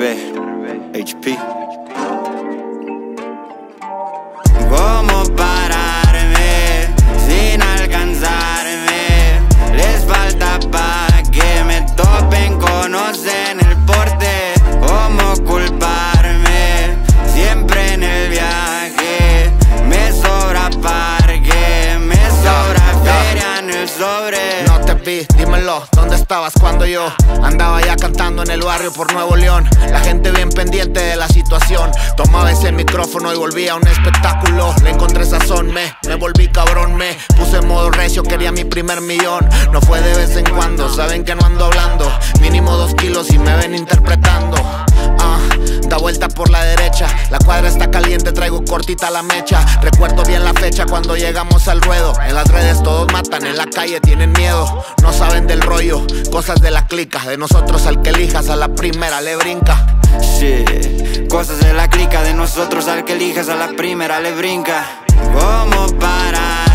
Hervé, HP. Cuando yo andaba ya cantando en el barrio por Nuevo León? La gente bien pendiente de la situación. Tomaba ese micrófono y volvía a un espectáculo. Le encontré sazón, me, me volví cabrón, me puse en modo recio, quería mi primer millón. No fue de vez en cuando, saben que no ando hablando. Mínimo dos kilos y me ven interpretando. Ah, da vuelta por la derecha. La cuadra está caliente, traigo cortita la mecha. Recuerdo bien la fecha llegamos al ruedo. En las redes todos matan, en la calle tienen miedo. No saben del rollo, cosas de la clica. De nosotros al que elijas, a la primera le brinca. Shit, cosas de la clica de nosotros al que elijas a la primera le brinca. ¿Cómo pararme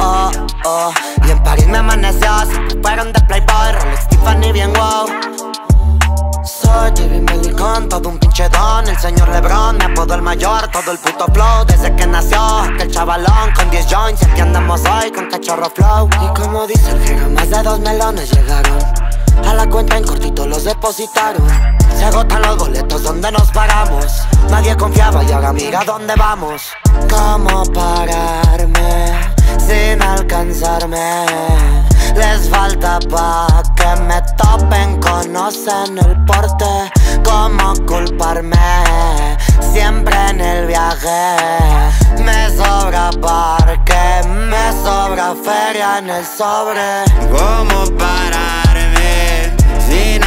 oh, oh. Y en París me amaneció fueron de Playboy, Rolex, Tiffany bien wow. Soy Jimmy Melicón, todo un pinche don El señor Lebron, me apodo el mayor Todo el puto flow, desde que nació Aquel chavalón con 10 joints aquí andamos hoy con cachorro flow. Y como dice el jefe, más de dos melones llegaron A la cuenta en cortito los depositaron. Se agotan los boletos donde nos paramos Nadie confiaba y ahora mira dónde vamos. ¿Cómo pararme Les falta pa' que me topen, conocen el porte ¿Cómo culparme? Siempre en el viaje Me sobra parque, me sobra feria en el sobre ¿Cómo pararme sin